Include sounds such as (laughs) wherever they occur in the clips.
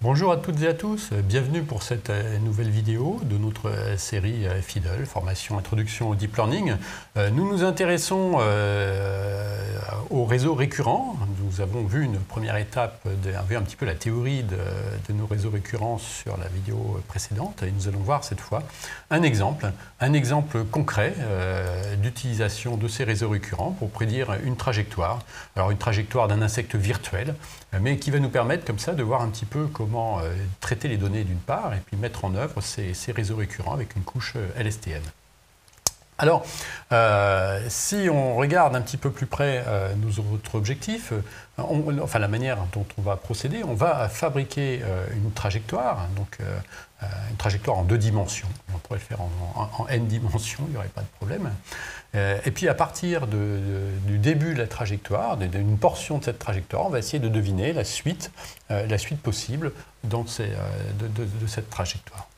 Bonjour à toutes et à tous, bienvenue pour cette euh, nouvelle vidéo de notre euh, série euh, FIDLE, formation introduction au deep learning. Nous nous intéressons au réseau récurrent. Nous avons vu une première étape, vu un petit peu la théorie de, nos réseaux récurrents sur la vidéo précédente et nous allons voir cette fois un exemple, un exemple concret d'utilisation de ces réseaux récurrents pour prédire une trajectoire. Alors une trajectoire d'un insecte virtuel, mais qui va nous permettre comme ça de voir un petit peu comment euh, traiter les données d'une part et puis mettre en œuvre ces, réseaux récurrents avec une couche euh, LSTM. Alors, euh, si on regarde un petit peu plus près nos autres objectifs, enfin la manière dont on va procéder, on va fabriquer une trajectoire, donc une trajectoire en deux dimensions. On pourrait le faire en n dimensions, il n'y aurait pas de problème. Euh, et puis à partir du début de la trajectoire, d'une portion de cette trajectoire, on va essayer de deviner la suite, euh, la suite possible euh, de, cette trajectoire.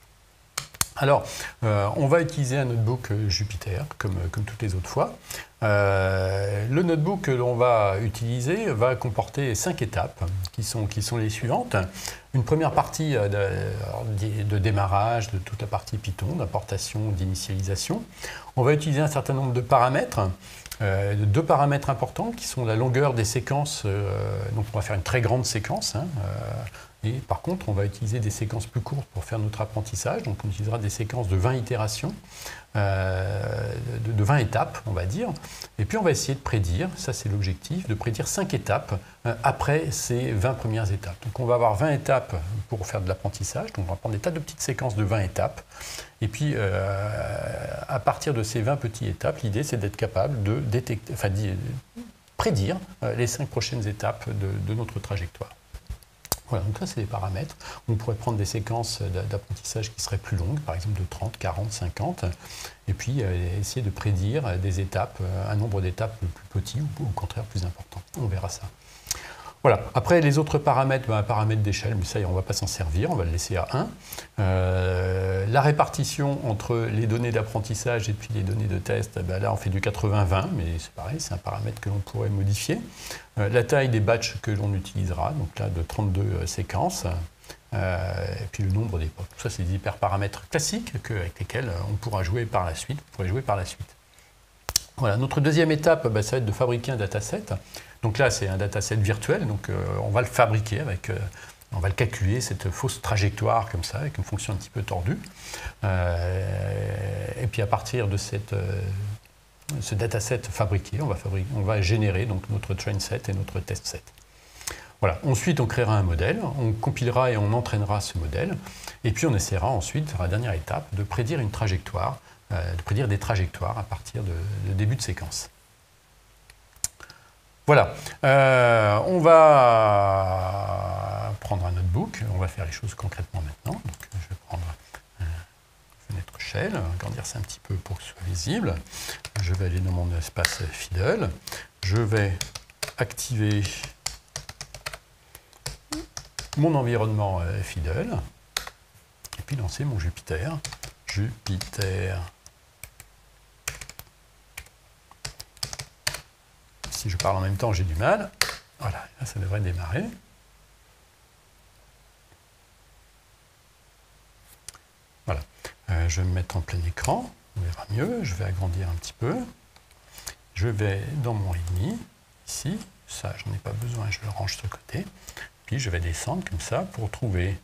Alors, on va utiliser un notebook Jupyter, comme, toutes les autres fois. le notebook que l'on va utiliser va comporter cinq étapes, qui sont les suivantes. Une première partie de, de démarrage de toute la partie Python, d'importation, d'initialisation. On va utiliser un certain nombre de paramètres, euh, deux paramètres importants qui sont la longueur des séquences. Euh, donc on va faire une très grande séquence. Hein, euh, et par contre, on va utiliser des séquences plus courtes pour faire notre apprentissage. Donc on utilisera des séquences de 20 itérations. Euh, de, 20 étapes, on va dire. Et puis on va essayer de prédire, ça c'est l'objectif, de prédire 5 étapes euh, après ces 20 premières étapes. Donc on va avoir 20 étapes pour faire de l'apprentissage, donc on va prendre des tas de petites séquences de 20 étapes. Et puis euh, à partir de ces 20 petites étapes, l'idée c'est d'être capable de détecter, enfin, prédire les 5 prochaines étapes de notre trajectoire. Voilà, donc ça, c'est des paramètres. On pourrait prendre des séquences d'apprentissage qui seraient plus longues, par exemple de 30, 40, 50, et puis euh, essayer de prédire des étapes, euh, un nombre d'étapes plus petit ou au contraire plus important. On verra ça. Voilà. Après, les autres paramètres, ben, un paramètre d'échelle, mais ça, on ne va pas s'en servir, on va le laisser à 1. Euh, la répartition entre les données d'apprentissage et puis les données de test, ben, là, on fait du 80-20, mais c'est pareil, c'est un paramètre que l'on pourrait modifier. Euh, la taille des batchs que l'on utilisera, donc là, de 32 euh, séquences. et puis le nombre d'époques. Tout ça, c'est des hyperparamètres classiques avec lesquels on pourra jouer par la suite. On pourrait jouer par la suite. Notre deuxième étape, ben, ça va être de fabriquer un dataset. Donc là, c'est un dataset virtuel, donc euh, on va le fabriquer avec, euh, on va le calculer, cette fausse trajectoire comme ça, avec une fonction un petit peu tordue. Euh, et puis à partir de ce dataset fabriqué, on va, générer donc notre train set et notre test set. Voilà. Ensuite, on créera un modèle, on compilera et on entraînera ce modèle, et puis on essaiera ensuite, dans la dernière étape, de prédire une trajectoire, de prédire des trajectoires à partir de, début de séquence. Voilà. Euh, on va prendre un notebook. On va faire les choses concrètement maintenant. Je vais prendre une fenêtre shell, agrandir ça un petit peu pour que ce soit visible. Je vais aller dans mon espace Fiddle. Je vais activer mon environnement euh, Fiddle. Et puis lancer mon Jupiter. Jupiter Si je parle en même temps, j'ai du mal. Voilà, là, ça devrait démarrer. Voilà. Euh, je vais me mettre en plein écran. On verra mieux. Je vais agrandir un petit peu. Je vais dans mon readme, ici. Ça, je n'en ai pas besoin, je le range de ce côté. Puis je vais descendre comme ça pour trouver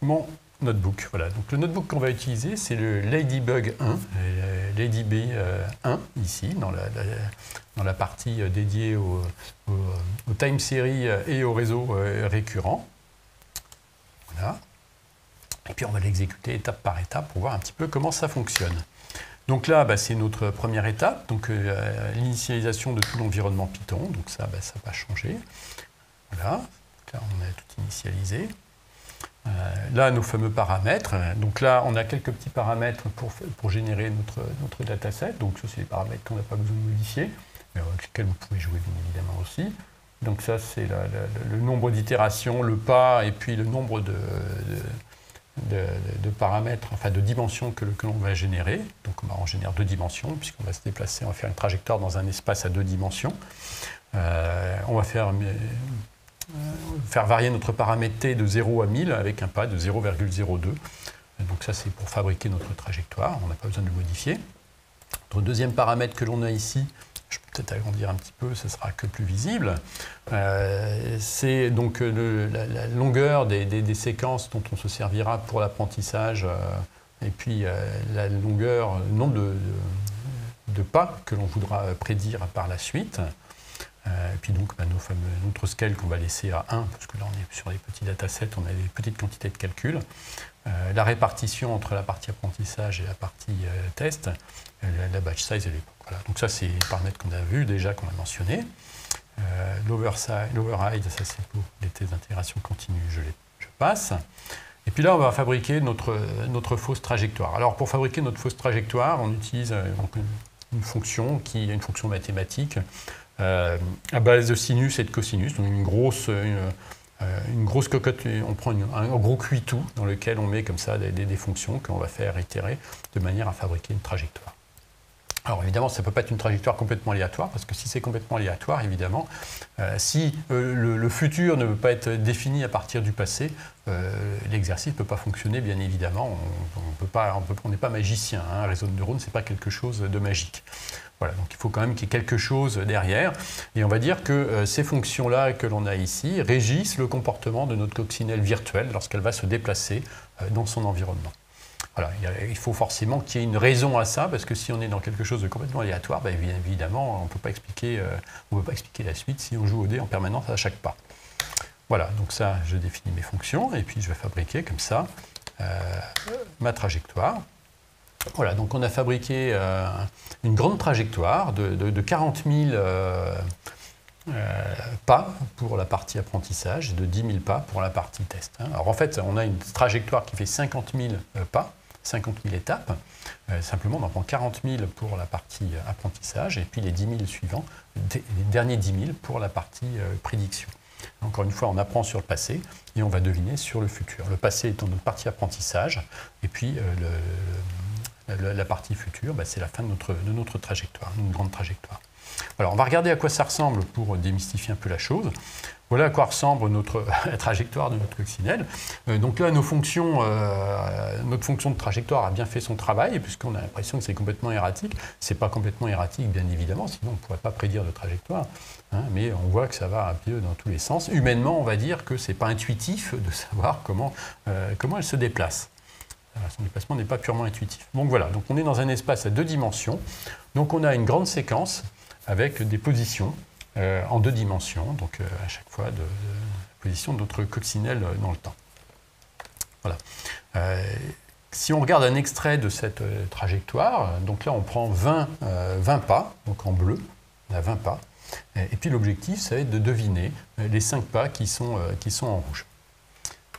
mon notebook. Voilà. Donc, le notebook qu'on va utiliser, c'est le Ladybug 1, euh, LadyB 1, euh, ici, dans la, dans la partie euh, dédiée au, time series et au réseau récurrent. Voilà. Et puis on va l'exécuter étape par étape pour voir un petit peu comment ça fonctionne. Donc là, bah, c'est notre première étape, donc l'initialisation de tout l'environnement Python. Donc ça, bah, ça va changer. Voilà. là, on a tout initialisé. Euh, là, nos fameux paramètres. Donc là, on a quelques petits paramètres pour, générer notre, notre dataset. Donc ça, c'est des paramètres qu'on n'a pas besoin de modifier, mais avec lesquels vous pouvez jouer bien évidemment aussi. Donc ça, c'est le nombre d'itérations, le pas, et puis le nombre de, de, paramètres, enfin de dimensions que, l'on va générer. Donc on, génère deux dimensions, puisqu'on va se déplacer, on va faire une trajectoire dans un espace à deux dimensions. on va faire faire varier notre paramètre t de 0 à 1000 avec un pas de 0,02. Donc ça, c'est pour fabriquer notre trajectoire. On n'a pas besoin de le modifier. Notre deuxième paramètre que l'on a ici, je peux peut-être agrandir un petit peu, ce sera que plus visible. Euh, c'est donc la, longueur des, séquences dont on se servira pour l'apprentissage euh, et puis euh, la longueur, le nombre de pas que l'on voudra prédire par la suite. Euh, et puis donc bah, notre scale qu'on va laisser à 1, parce que là on est sur les petits datasets, on a des petites quantités de calcul. Euh, la répartition entre la partie apprentissage et la partie euh, test, la, batch size et l'époque. Voilà. Donc ça c'est les paramètres qu'on a vus déjà, qu'on a mentionné. L'override, ça c'est pour les tests d'intégration continue, je, passe. Et puis là, on va fabriquer notre, fausse trajectoire. Alors pour fabriquer notre fausse trajectoire, on utilise une fonction qui est une fonction mathématique euh, à base de sinus et de cosinus, donc une grosse, euh, cocotte, on prend un gros cuitou dans lequel on met comme ça des, des, fonctions qu'on va faire itérer de manière à fabriquer une trajectoire. Alors évidemment, ça ne peut pas être une trajectoire complètement aléatoire, parce que si c'est complètement aléatoire, évidemment, euh, si le, futur ne peut pas être défini à partir du passé, l'exercice ne peut pas fonctionner, bien évidemment. On n'est pas magicien. Hein. Un réseau de neurones, ce n'est pas quelque chose de magique. Voilà, donc il faut quand même qu'il y ait quelque chose derrière. Et on va dire que euh, ces fonctions-là que l'on a ici régissent le comportement de notre coccinelle virtuelle lorsqu'elle va se déplacer euh, dans son environnement. Il faut forcément qu'il y ait une raison à ça, parce que si on est dans quelque chose de complètement aléatoire, ben, évidemment, on ne peut pas expliquer, euh, pas expliquer la suite si on joue au dé en permanence à chaque pas. Voilà, donc ça, je définis mes fonctions, et puis je vais fabriquer comme ça ma trajectoire. Voilà, donc on a fabriqué euh, une grande trajectoire de, 40 000 euh, euh, pas pour la partie apprentissage et de 10 000 pas pour la partie test. Hein. Alors en fait, on a une trajectoire qui fait 50 000 pas, 50 000 étapes. simplement, on en prend 40 000 pour la partie apprentissage et puis les 10 000 suivants, les derniers 10 000 pour la partie prédiction. Encore une fois, on apprend sur le passé et on va deviner sur le futur. Le passé étant notre partie apprentissage et puis la, partie future, bah, c'est la fin de notre, de notre trajectoire, une grande trajectoire. Alors, on va regarder à quoi ça ressemble pour démystifier un peu la chose. Voilà à quoi ressemble notre (laughs) trajectoire de notre coccinelle. Euh, donc là, euh, notre fonction de trajectoire a bien fait son travail, puisqu'on a l'impression que c'est complètement erratique. Ce n'est pas complètement erratique, bien évidemment, sinon on ne pourrait pas prédire de trajectoire. Hein, mais on voit que ça va un peu dans tous les sens. Humainement, on va dire que ce n'est pas intuitif de savoir comment, euh, comment elle se déplace son déplacement n'est pas purement intuitif. Donc voilà, donc on est dans un espace à deux dimensions. Donc on a une grande séquence avec des positions euh, en deux dimensions, donc euh, à chaque fois de, de, position de notre coccinelle dans le temps. Voilà. Euh, si on regarde un extrait de cette trajectoire, donc là on prend 20, 20 pas, donc en bleu, on a 20 pas, et, puis l'objectif c'est de deviner les 5 pas qui sont, qui sont en rouge.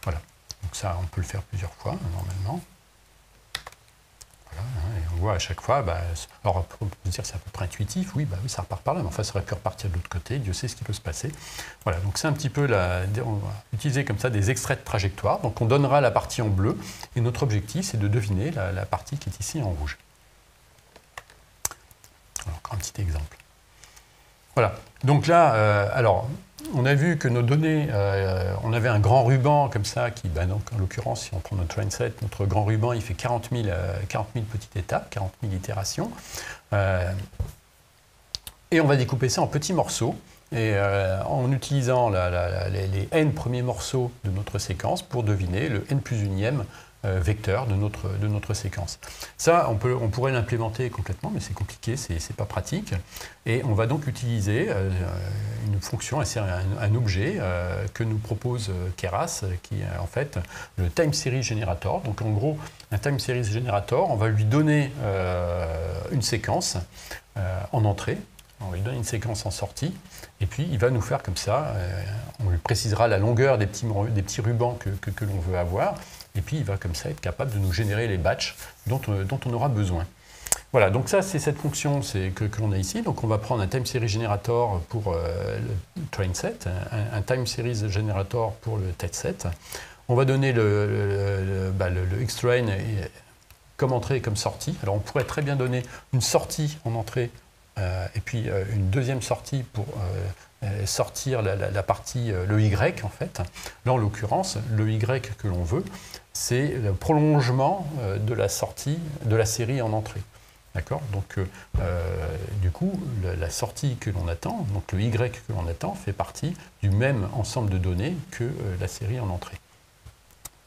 Voilà. Donc ça, on peut le faire plusieurs fois, normalement. Voilà, hein, voit à chaque fois, bah, alors on peut dire c'est à peu près intuitif, oui, bah oui, ça repart par là, mais enfin ça aurait pu repartir de l'autre côté, Dieu sait ce qui peut se passer. Voilà, donc c'est un petit peu, la, on va utiliser comme ça des extraits de trajectoire, donc on donnera la partie en bleu, et notre objectif c'est de deviner la, partie qui est ici en rouge. Encore un petit exemple. Voilà, donc là, euh, alors on a vu que nos données, euh, on avait un grand ruban comme ça, qui, donc, en l'occurrence, si on prend notre trainset, notre grand ruban, il fait 40 000, euh, petites étapes, 40 000 itérations. Euh, et on va découper ça en petits morceaux, et en utilisant les, les, n premiers morceaux de notre séquence pour deviner le n plus unième euh, vecteur de notre, de notre séquence. Ça, on, peut, on pourrait l'implémenter complètement, mais c'est compliqué, c'est pas pratique. Et on va donc utiliser euh, une fonction, un, un objet euh, que nous propose Keras, qui est en fait le time series generator. Donc en gros, un time series generator, on va lui donner une séquence en entrée, on lui donne une séquence en sortie, et puis il va nous faire comme ça, on lui précisera la longueur des petits, des petits rubans que, que l'on veut avoir, et puis il va comme ça être capable de nous générer les batchs dont, euh, on aura besoin. Voilà, donc ça c'est cette fonction que, l'on a ici. Donc on va prendre un time series generator pour euh, le train set, un, time series generator pour le test set. On va donner le, bah, X-train comme entrée et comme sortie. Alors on pourrait très bien donner une sortie en entrée et puis une deuxième sortie pour sortir la, partie, le Y en fait. Là en l'occurrence, le Y que l'on veut, c'est le prolongement de la sortie de la série en entrée. D'accord? Donc, euh, euh, du coup, la, sortie que l'on attend, donc le Y que l'on attend, fait partie du même ensemble de données que euh, la série en entrée.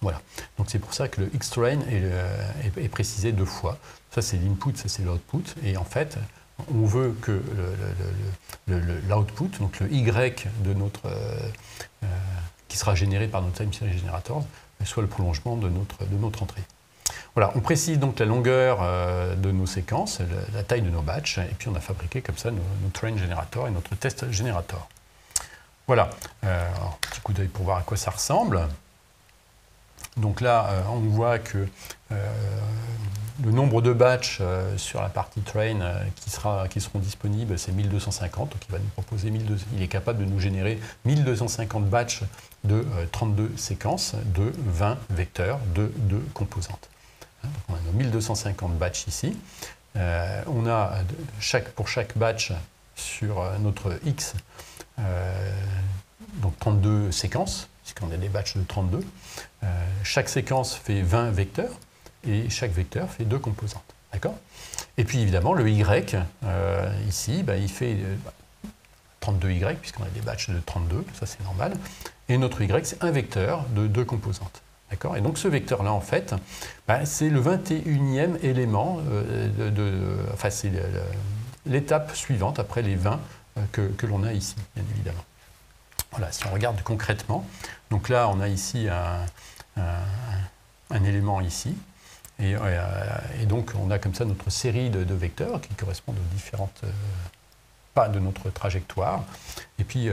Voilà. Donc, c'est pour ça que le X-train est, précisé deux fois. Ça, c'est l'input, ça, c'est l'output. Et en fait, on veut que l'output, donc le Y de notre, qui sera généré par notre time series generator, soit le prolongement de notre, entrée. Voilà, on précise donc la longueur euh, de nos séquences, la, taille de nos batchs, et puis on a fabriqué comme ça nos, train generator et notre test generator. Voilà, euh, un petit coup d'œil pour voir à quoi ça ressemble. Donc là, euh, on voit que le nombre de batchs sur la partie train qui, sera, qui seront disponibles, c'est 1250. Donc il va nous proposer 1200, il est capable de nous générer 1250 batchs de 32 séquences de 20 vecteurs de 2 composantes. Hein, on a nos 1250 batchs ici. Euh, on a chaque, pour chaque batch sur euh, notre X, euh, donc 32 séquences, puisqu'on a des batchs de 32. chaque séquence fait 20 vecteurs et chaque vecteur fait deux composantes. D'accord? Et puis évidemment, le Y, ici, bah, il fait 32Y, puisqu'on a des batchs de 32, ça c'est normal. Et notre Y, c'est un vecteur de deux composantes. Et donc ce vecteur-là, en fait, bah, c'est le 21e élément, euh, de, enfin c'est l'étape suivante après les 20 euh, que, l'on a ici, bien évidemment. Voilà, si on regarde concrètement, donc là on a ici un, élément ici, et, euh, et, donc on a comme ça notre série de, vecteurs qui correspondent aux différentes pas de notre trajectoire. Et puis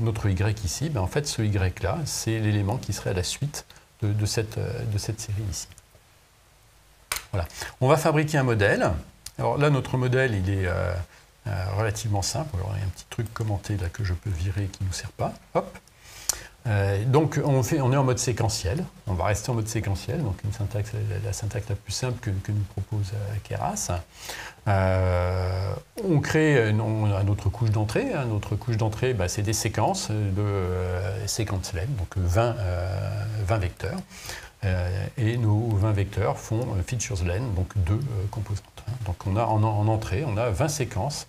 notre Y ici, ben, en fait ce Y là, c'est l'élément qui serait à la suite de, cette, euh, de cette série ici. Voilà. On va fabriquer un modèle. Alors là, notre modèle, il est euh, euh, relativement simple. Alors, il y a un petit truc commenté là que je peux virer qui ne nous sert pas. Hop. Donc on, est en mode séquentiel, on va rester en mode séquentiel, donc une syntaxe, la, syntaxe la plus simple que, nous propose Keras. on crée une, autre couche d'entrée. Hein. Notre couche d'entrée, bah, c'est des séquences de séquences LED, donc 20, 20 vecteurs. Euh, et nos 20 vecteurs font euh, features len, donc deux euh, composantes. Hein. Donc on a en, entrée, on a 20 séquences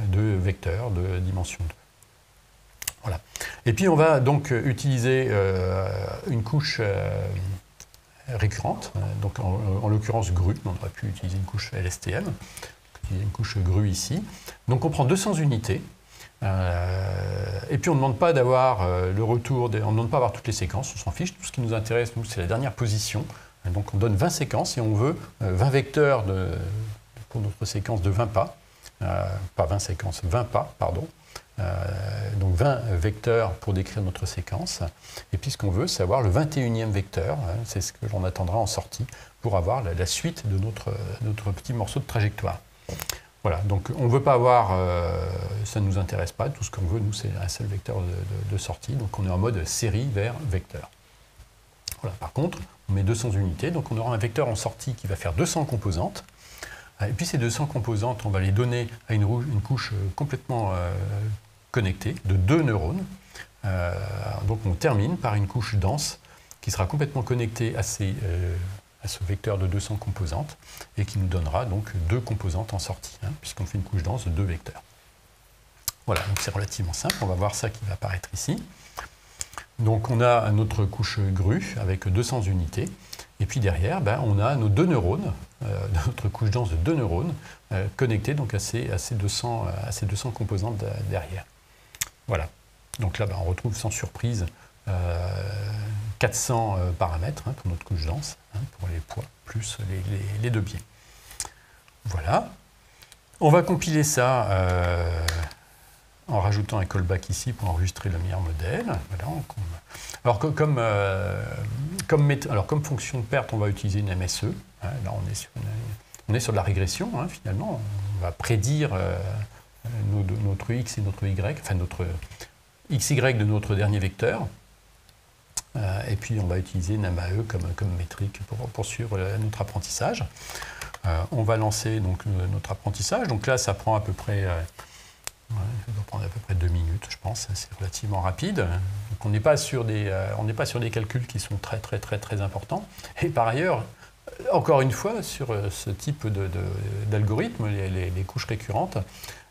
de vecteurs de dimension 2. Voilà. Et puis on va donc utiliser une couche récurrente, donc en, l'occurrence GRU, on aurait pu utiliser une couche LSTM, une couche GRU ici. Donc on prend 200 unités, euh, et puis on ne demande pas d'avoir euh, le retour, on ne demande pas d'avoir toutes les séquences, on s'en fiche. Tout ce qui nous intéresse, nous, c'est la dernière position. Donc on donne 20 séquences et on veut 20 euh, vecteurs pour notre séquence de 20 pas. pas 20 séquences, 20 pas, pardon. Donc 20 vecteurs pour décrire notre séquence. Et puis ce qu'on veut, c'est avoir le 21e vecteur. Hein, c'est ce que l'on attendra en sortie pour avoir la, suite de notre, notre petit morceau de trajectoire. Voilà, donc on ne veut pas avoir, euh, ça ne nous intéresse pas, tout ce qu'on veut, nous, c'est un seul vecteur de, sortie, donc on est en mode série vers vecteur. Voilà, par contre, on met 200 unités, donc on aura un vecteur en sortie qui va faire 200 composantes, et puis ces 200 composantes, on va les donner à une, couche euh, complètement euh, connectée de deux neurones. donc on termine par une couche dense qui sera complètement connectée à ces à ce vecteur de 200 composantes et qui nous donnera donc deux composantes en sortie, hein, puisqu'on fait une couche dense de deux vecteurs. Voilà, donc c'est relativement simple. On va voir ça qui va apparaître ici. Donc on a notre couche grue avec 200 unités. Et puis derrière, ben, on a nos deux neurones, euh, (laughs) notre couche dense de deux neurones, euh, connectés donc à ces, 200, à ces 200 composantes derrière. Voilà. Donc là, ben, on retrouve sans surprise 400 euh, euh, paramètres hein, pour notre couche dense, hein, pour les poids, plus les, deux biais. Voilà. On va compiler ça euh, en rajoutant un callback ici pour enregistrer le meilleur modèle. alors, comme, alors, comme fonction de perte, on va utiliser une MSE. Hein. là, on est, sur on est sur de la régression, finalement. On va prédire notre X et notre Y, enfin notre XY de notre dernier vecteur. et puis on va utiliser NAMAE comme, comme métrique pour poursuivre notre apprentissage. on va lancer donc, notre apprentissage. Donc là, ça prend à peu près ça doit prendre à peu près deux minutes, je pense. C'est relativement rapide. Donc on n'est pas, sur des, pas sur des calculs qui sont très, très, très, très importants. Et par ailleurs, encore une fois, sur euh, ce type d'algorithme, les, couches récurrentes,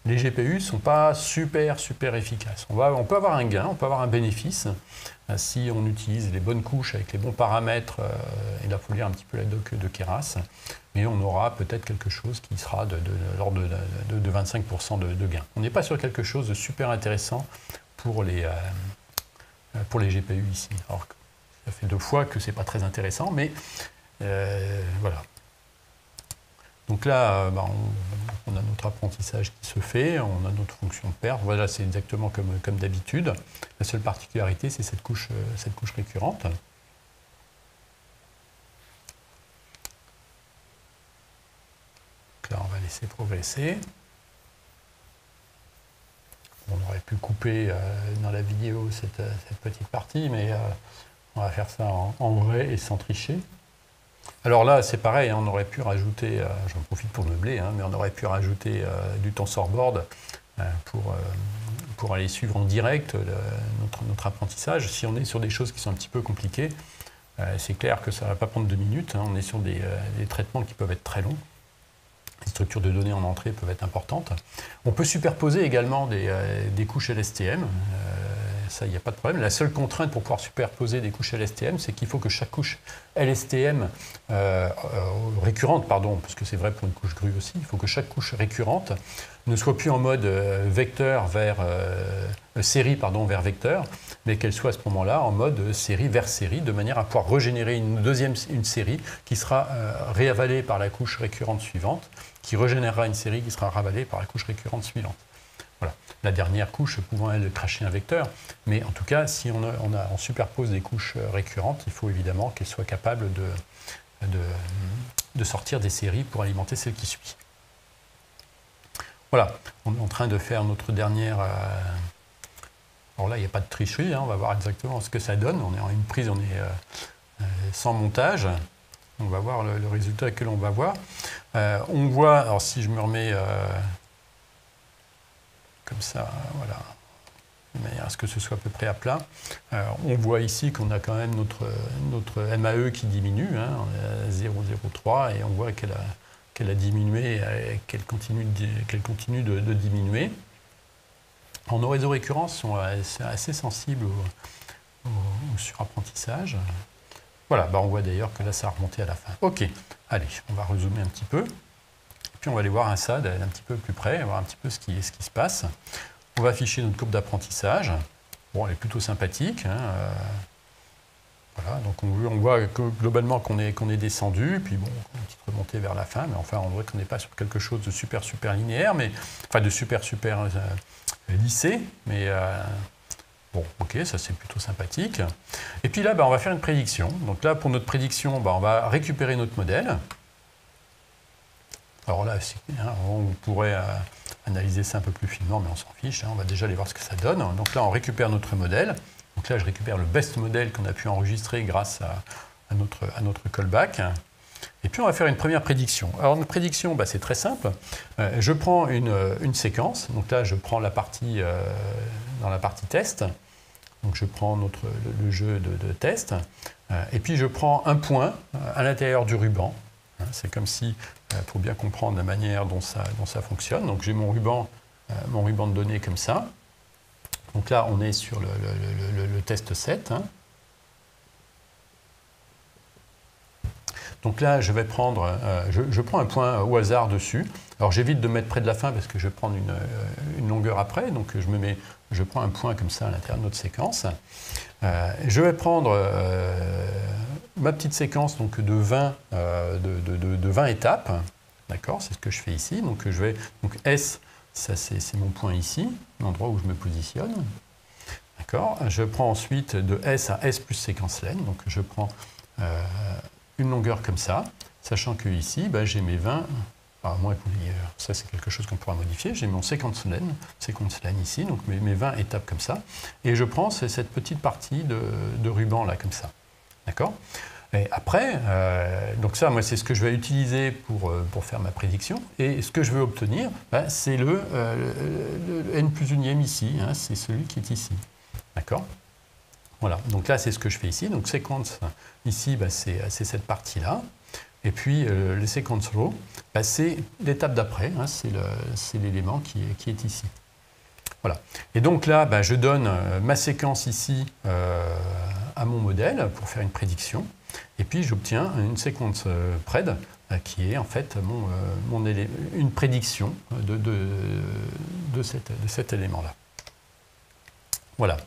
les GPU ne sont pas super, super efficaces. On, peut avoir un gain, on peut avoir un bénéfice euh, si on utilise les bonnes couches avec les bons paramètres, euh, et faut lire un petit peu la doc de Keras, mais on aura peut-être quelque chose qui sera de, l'ordre de, 25% de, gain. On n'est pas sur quelque chose de super intéressant pour les, pour les GPU ici. Alors, ça fait deux fois que ce n'est pas très intéressant, mais euh, voilà. Donc là, euh, bah, on, a notre apprentissage qui se fait, on a notre fonction de perte. Voilà, c'est exactement comme, d'habitude. La seule particularité, c'est cette couche, euh, cette couche récurrente. là, on va laisser progresser. On aurait pu couper dans la vidéo cette, petite partie, mais on va faire ça en vrai et sans tricher. Alors là, c'est pareil, hein, on aurait pu rajouter, euh, j'en profite pour meubler, hein, mais on aurait pu rajouter euh, du tensorboard euh, pour, aller suivre en direct notre, apprentissage. Si on est sur des choses qui sont un petit peu compliquées, c'est clair que ça ne va pas prendre deux minutes. Hein. on est sur des, des, traitements qui peuvent être très longs. Les structures de données en entrée peuvent être importantes. On peut superposer également des, des couches LSTM ça, il n'y a pas de problème. La seule contrainte pour pouvoir superposer des couches LSTM, c'est qu'il faut que chaque couche LSTM euh, euh, récurrente, pardon, parce que c'est vrai pour une couche grue aussi, il faut que chaque couche récurrente ne soit plus en mode euh, vecteur vers série pardon vers vecteur, mais qu'elle soit à ce moment-là en mode série vers série, de manière à pouvoir régénérer une deuxième une série qui sera réavalée par la couche récurrente suivante, qui régénérera une série qui sera ravalée par la couche récurrente suivante. La dernière couche pouvant, elle, cracher un vecteur. Mais en tout cas, si on, superpose des couches euh, récurrentes, il faut évidemment qu'elles soient capables de, sortir des séries pour alimenter celle qui suit. Voilà, on est en train de faire notre dernière... Euh, alors là, il n'y a pas de tricherie, hein, on va voir exactement ce que ça donne. On est en une prise, on est euh, sans montage. On va voir le, résultat que l'on va voir. on voit, alors si je me remets comme ça, voilà, manière à ce que ce soit à peu près à plat. Euh, on voit ici qu'on a quand même notre, MAE qui diminue, hein, à 0,03 et on voit qu'elle a, qu'elle a diminué et qu'elle continue, de, diminuer. Nos réseaux récurrents sont assez, sensibles au, surapprentissage. Voilà, bah on voit d'ailleurs que là ça a remonté à la fin. Ok, allez, on va rezoomer un petit peu. On va aller voir un SAD un petit peu plus près, voir un petit peu ce qui, ce qui se passe. On va afficher notre courbe d'apprentissage. Bon, elle est plutôt sympathique. Hein, euh, voilà, donc on, voit globalement qu'on est, est descendu, puis bon, une petite remontée vers la fin, mais enfin on voit qu'on n'est pas sur quelque chose de super super linéaire, mais enfin de super super euh, lissé, mais euh, bon, ok, ça c'est plutôt sympathique. Et puis là, bah, on va faire une prédiction. Donc là, pour notre prédiction, bah, on va récupérer notre modèle. Alors là, hein, on pourrait euh, analyser ça un peu plus finement, mais on s'en fiche. Hein, on va déjà aller voir ce que ça donne. Donc là, on récupère notre modèle. Donc là, je récupère le best modèle qu'on a pu enregistrer grâce à, notre, callback. Et puis, on va faire une première prédiction. Alors, notre prédiction, bah, c'est très simple. Euh, je prends une, une, séquence. Donc là, je prends la partie, euh, dans la partie test. Donc, je prends le, jeu de test. et puis, je prends un point à l'intérieur du ruban. C'est comme si pour bien comprendre la manière dont ça, dont ça fonctionne. Donc j'ai mon ruban, euh, mon ruban de données comme ça. Donc là, on est sur le, test 7. Hein. Donc là, je vais prendre, euh, je, prends un point au hasard dessus. Alors j'évite de mettre près de la fin parce que je vais prendre une, euh, longueur après. Donc je, me mets, je prends un point comme ça à l'intérieur de notre séquence. je vais prendre ma petite séquence donc, de, 20, euh, de, 20 étapes. D'accord C'est ce que je fais ici. Donc, je vais, donc S, ça c'est mon point ici, l'endroit où je me positionne. D'accord Je prends ensuite de S à S plus séquence len. Donc, je prends euh, une longueur comme ça, sachant que ici, bah, j'ai mes 20, Alors, moi, ça c'est quelque chose qu'on pourra modifier. J'ai mon séquence len, séquence len ici, donc mes, mes, 20 étapes comme ça. Et je prends cette petite partie de ruban là, comme ça. D'accord et après, euh, donc ça, moi, c'est ce que je vais utiliser pour, euh, pour faire ma prédiction. Et ce que je veux obtenir, ben, c'est le, euh, n plus unième ici. Hein, c'est celui qui est ici. D'accord Voilà. Donc là, c'est ce que je fais ici. Donc séquence, ici, ben, c'est cette partie-là. Et puis, les séquences row, ben, c'est l'étape d'après. Hein, c'est l'élément qui, est ici. Voilà. Et donc là, je donne ma séquence ici à mon modèle pour faire une prédiction. Et puis j'obtiens une séquence euh, PRED euh, qui est en fait mon, euh, une prédiction de, cet élément-là. Voilà.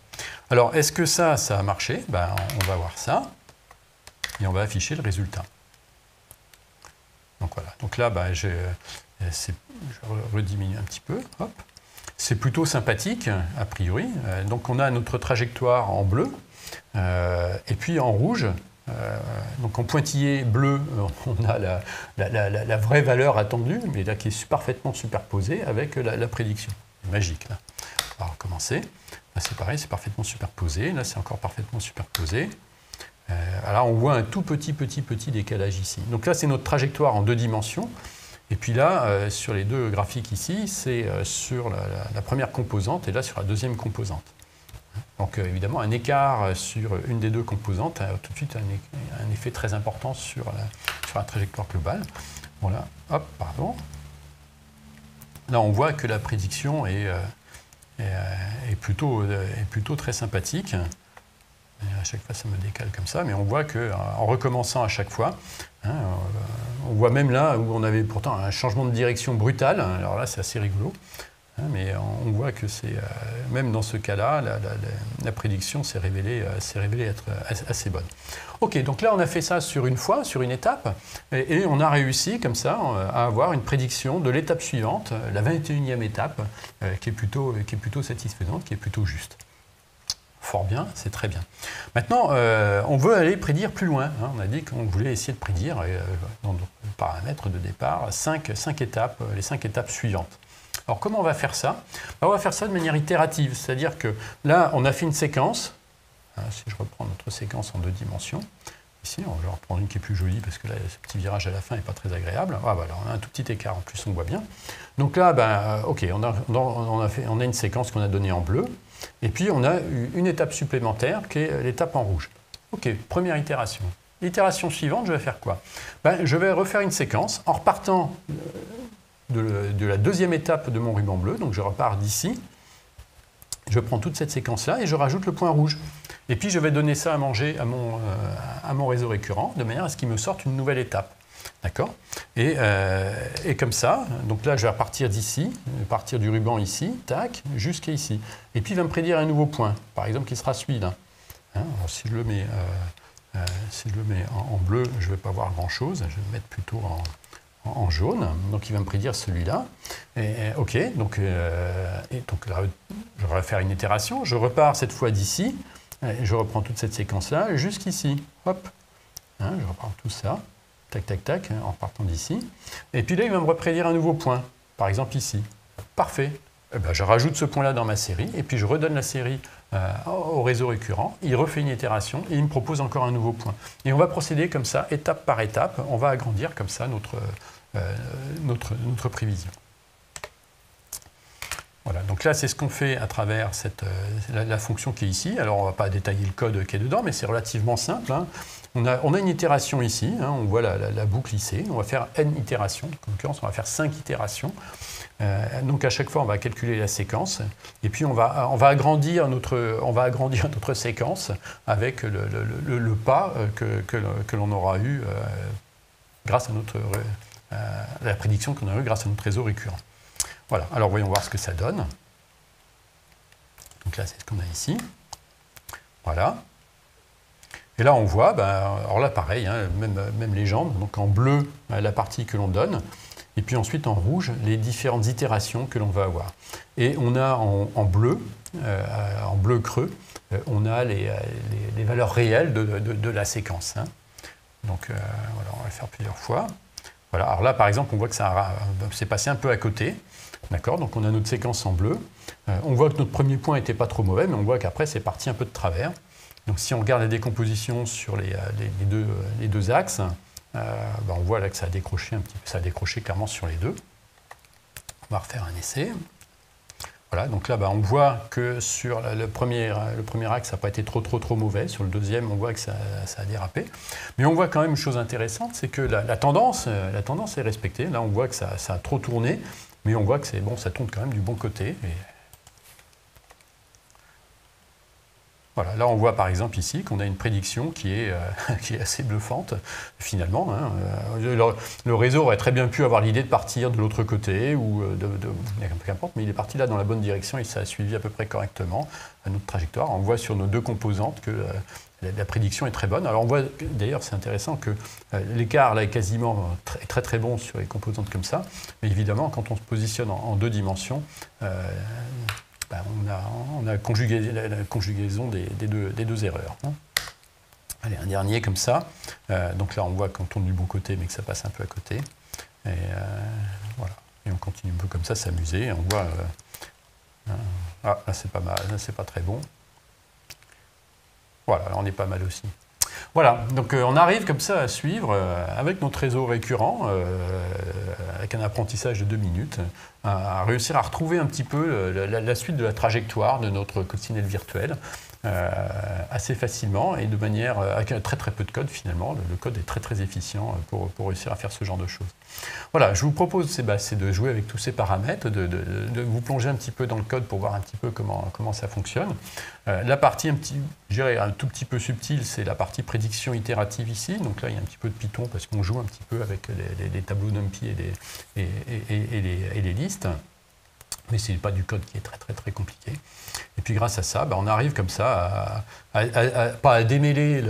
Alors, est-ce que ça, ça a marché? Ben, On va voir ça. Et on va afficher le résultat. Donc voilà. Donc là, ben, je rediminue un petit peu. C'est plutôt sympathique, a priori. Donc on a notre trajectoire en bleu. Et puis en rouge, euh, donc en pointillé bleu, euh, (laughs) on a la, vraie valeur attendue, mais là qui est parfaitement superposée avec la, prédiction. Magique là. On va recommencer. Là c'est pareil, c'est parfaitement superposé. Là c'est encore parfaitement superposé. Euh, alors on voit un tout petit, petit, petit décalage ici. Donc là c'est notre trajectoire en deux dimensions. Et puis là, sur les deux graphiques ici, c'est sur la première composante et là sur la deuxième composante. Donc euh, évidemment, un écart sur une des deux composantes a tout de suite un, effet très important sur la, trajectoire globale. Voilà, hop, pardon. Là, on voit que la prédiction est, euh, euh, plutôt, très sympathique. à chaque fois, ça me décale comme ça, mais on voit qu'en recommençant à chaque fois, hein, on voit même là où on avait pourtant un changement de direction brutal, alors là, c'est assez rigolo. Hein, mais on voit que c'est, euh, même dans ce cas-là, la, prédiction s'est révélée, euh, être assez bonne. Ok, donc là on a fait ça sur une fois, sur une étape, et, on a réussi comme ça euh, à avoir une prédiction de l'étape suivante, la 21e étape, qui, est plutôt, satisfaisante, qui est plutôt juste. Fort bien, c'est très bien. Maintenant, on veut aller prédire plus loin. Hein. On a dit qu'on voulait essayer de prédire, dans le paramètre de départ, 5 étapes, les 5 étapes suivantes. Alors comment on va faire ça? Bah, On va faire ça de manière itérative, c'est-à-dire que là, on a fait une séquence. Hein, si je reprends notre séquence en deux dimensions, ici, on va reprendre une qui est plus jolie parce que là, ce petit virage à la fin n'est pas très agréable. Ah, voilà, on a un tout petit écart, en plus on voit bien. Donc là, ben, euh, ok, on a, fait, on a une séquence qu'on a donnée en bleu, et puis on a une étape supplémentaire qui est l'étape en rouge. Ok, première itération. L'itération suivante, je vais faire quoi? Ben, Je vais refaire une séquence en repartant de, la deuxième étape de mon ruban bleu. Donc je repars d'ici, je prends toute cette séquence-là et je rajoute le point rouge. Et puis je vais donner ça à manger à mon, euh, réseau récurrent de manière à ce qu'il me sorte une nouvelle étape. D'accord? Et, euh, et, comme ça, donc là je vais repartir d'ici, partir du ruban ici, tac, jusqu'à ici. Et puis il va me prédire un nouveau point, par exemple qui sera celui-là. Hein, si je le mets, euh, si je le mets en, en bleu, je ne vais pas voir grand-chose, je vais le mettre plutôt en, en jaune, donc il va me prédire celui-là. Ok, donc, euh, donc là, je vais faire une itération, je repars cette fois d'ici, je reprends toute cette séquence-là jusqu'ici. Hop, hein, je reprends tout ça, tac, tac, tac, en partant d'ici. Et puis là, il va me reprédire un nouveau point, par exemple ici. Parfait. Eh ben, je rajoute ce point-là dans ma série, et puis je redonne la série euh, au réseau récurrent, il refait une itération et il me propose encore un nouveau point. Et on va procéder comme ça, étape par étape, on va agrandir comme ça notre, euh, prévision. Voilà, donc là, c'est ce qu'on fait à travers cette, euh, la, fonction qui est ici. Alors, on ne va pas détailler le code qui est dedans, mais c'est relativement simple. Hein. On, a, on, a, une itération ici, hein. on voit la, boucle ici. On va faire n itérations. En l'occurrence, on va faire 5 itérations. Euh, donc, à chaque fois, on va calculer la séquence. Et puis, on va, on va, agrandir, notre, on va agrandir (laughs) notre séquence avec le, pas que, que, que l'on aura eu grâce à notre euh, la prédiction qu'on a eue grâce à notre réseau récurrent. Voilà, alors voyons voir ce que ça donne. Donc là, c'est ce qu'on a ici. Voilà. Et là, on voit, ben, alors là, pareil, hein, même, même légende, donc en bleu, ben, la partie que l'on donne, et puis ensuite en rouge, les différentes itérations que l'on va avoir. Et on a en, bleu, euh, en bleu creux, euh, on a les, les, valeurs réelles de, de, la séquence. Hein. Donc voilà, on va le faire plusieurs fois. Voilà. Alors là, par exemple, on voit que ça s'est passé un peu à côté. D'accord Donc on a notre séquence en bleu. Euh, on voit que notre premier point n'était pas trop mauvais, mais on voit qu'après, c'est parti un peu de travers. Donc si on regarde la décomposition sur les, deux, les deux, axes, ben, on voit là que ça a décroché un petit peu, ça a décroché clairement sur les deux. On va refaire un essai. Voilà, donc là, bah, on voit que sur le premier, axe, ça n'a pas été trop, trop, trop mauvais. Sur le deuxième, on voit que ça, a dérapé. Mais on voit quand même une chose intéressante, c'est que la, tendance, euh, la tendance est respectée. Là, on voit que ça, a trop tourné, mais on voit que c'est bon, ça tourne quand même du bon côté. Voilà, là on voit par exemple ici qu'on a une prédiction qui est, euh, (laughs) assez bluffante finalement. Hein. Euh, le, réseau aurait très bien pu avoir l'idée de partir de l'autre côté ou euh, de, mais il est parti là dans la bonne direction et ça a suivi à peu près correctement notre trajectoire. On voit sur nos deux composantes que la, prédiction est très bonne. Alors on voit d'ailleurs c'est intéressant que l'écart là est quasiment très, très, très bon sur les composantes comme ça, mais évidemment quand on se positionne en, deux dimensions bah, on, a, conjugué, la, conjugaison des, deux, erreurs. Hein. Allez, un dernier comme ça. Euh, donc là, on voit qu'on tourne du bon côté, mais que ça passe un peu à côté. Et euh, voilà. Et on continue un peu comme ça, s'amuser. On voit. Euh, ah, là, c'est pas mal. Là, c'est pas très bon. Voilà, là, on est pas mal aussi. Voilà, donc on arrive comme ça à suivre avec notre réseau récurrent, avec un apprentissage de deux minutes, à, réussir à retrouver un petit peu euh, la, suite de la trajectoire de notre coccinelle virtuelle euh, assez facilement et de manière euh, avec très très peu de code finalement. Le, code est très très efficient pour, pour, réussir à faire ce genre de choses. Voilà, je vous propose c'est de jouer avec tous ces paramètres, de, vous plonger un petit peu dans le code pour voir un petit peu comment, comment ça fonctionne. la partie un, petit, un tout petit peu subtile, c'est la partie prédiction itérative ici. Donc là, il y a un petit peu de Python parce qu'on joue un petit peu avec les, tableaux NumPy et et, et les listes. Mais ce n'est pas du code qui est très très très compliqué. Et puis grâce à ça, ben, on arrive comme ça, à, pas à démêler,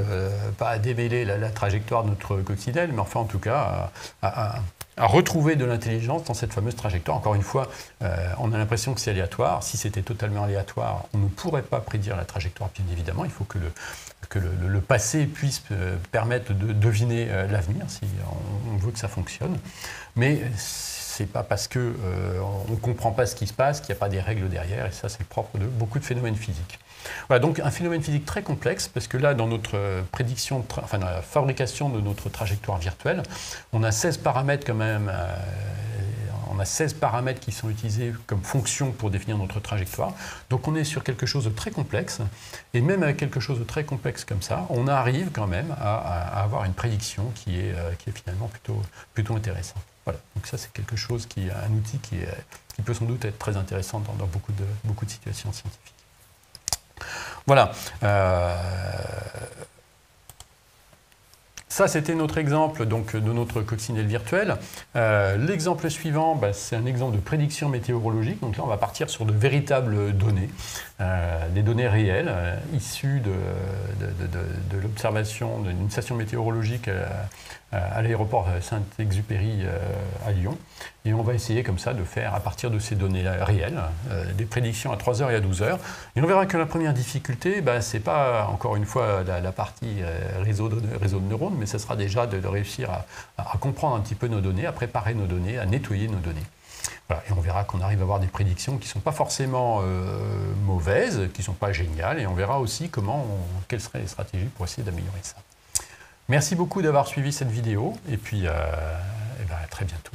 pas à démêler la, trajectoire de notre coccinelle, mais enfin en tout cas à, retrouver de l'intelligence dans cette fameuse trajectoire. Encore une fois, euh, on a l'impression que c'est aléatoire. Si c'était totalement aléatoire, on ne pourrait pas prédire la trajectoire, bien évidemment. Il faut que le, que le, passé puisse euh, permettre de deviner euh, l'avenir, si on, on, veut que ça fonctionne. Mais c'est pas parce qu'on euh, on ne comprend pas ce qui se passe qu'il n'y a pas des règles derrière, et ça c'est le propre de beaucoup de phénomènes physiques. Voilà, donc un phénomène physique très complexe, parce que là, dans notre prédiction, enfin dans la fabrication de notre trajectoire virtuelle, on a 16 paramètres quand même, euh, on a 16 paramètres qui sont utilisés comme fonction pour définir notre trajectoire. Donc on est sur quelque chose de très complexe, et même avec quelque chose de très complexe comme ça, on arrive quand même à, avoir une prédiction qui est, euh, qui est finalement plutôt, plutôt intéressante. Voilà, donc ça c'est quelque chose qui est un outil qui, peut sans doute être très intéressant dans, beaucoup, de, situations scientifiques. Voilà. Euh, ça, c'était notre exemple donc, de notre coccinelle virtuelle. Euh, l'exemple suivant, bah, c'est un exemple de prédiction météorologique. Donc là, on va partir sur de véritables données, euh, des données réelles issues de, de l'observation d'une station météorologique à l'aéroport Saint-Exupéry à Lyon. Et on va essayer comme ça de faire, à partir de ces données réelles, des prédictions à 3 heures et à 12 heures. Et on verra que la première difficulté, bah, ce n'est pas encore une fois la, partie réseau, de, réseau de neurones, mais ce sera déjà de, réussir à, comprendre un petit peu nos données, à préparer nos données, à nettoyer nos données. Et on verra qu'on arrive à avoir des prédictions qui ne sont pas forcément euh, mauvaises, qui ne sont pas géniales, et on verra aussi comment, quelles seraient les stratégies pour essayer d'améliorer ça. Merci beaucoup d'avoir suivi cette vidéo, et puis euh, eh ben, à très bientôt.